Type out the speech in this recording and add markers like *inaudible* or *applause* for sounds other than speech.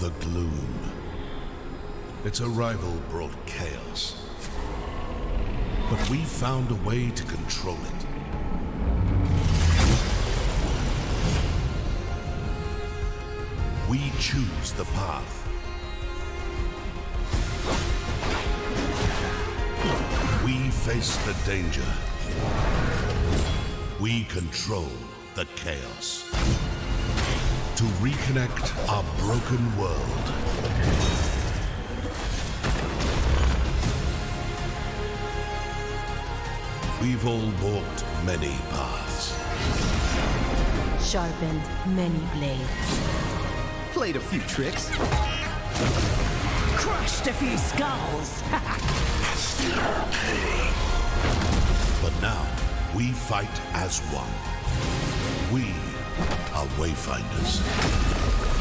The gloom. Its arrival brought chaos. But we found a way to control it. We choose the path. We face the danger. We control the chaos. To reconnect our broken world. We've all walked many paths. Sharpened many blades. Played a few tricks. Crushed a few skulls. *laughs* But now, we fight as one. We are Wayfinders.